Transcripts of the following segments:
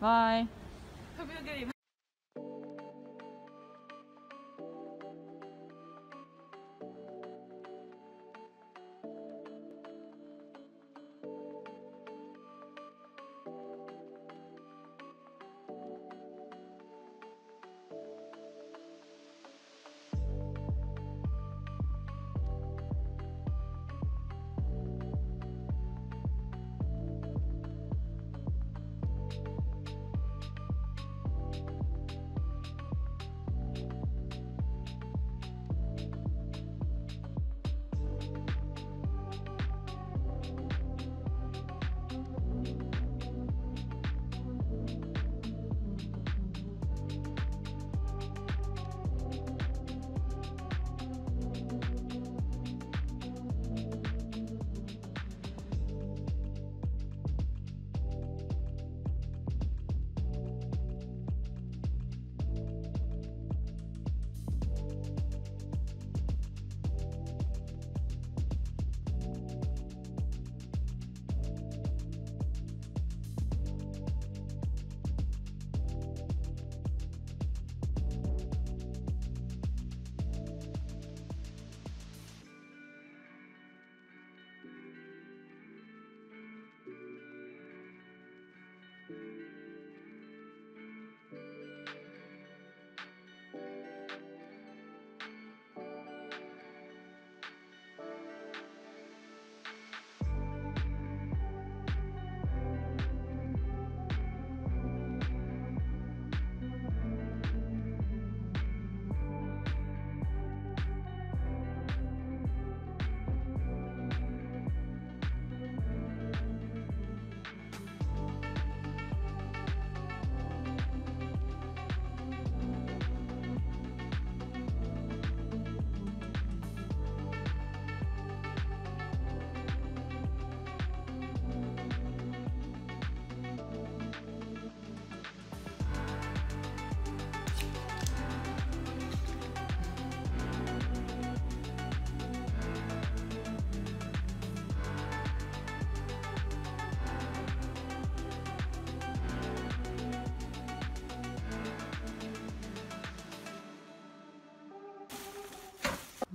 Bye.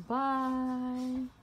Bye.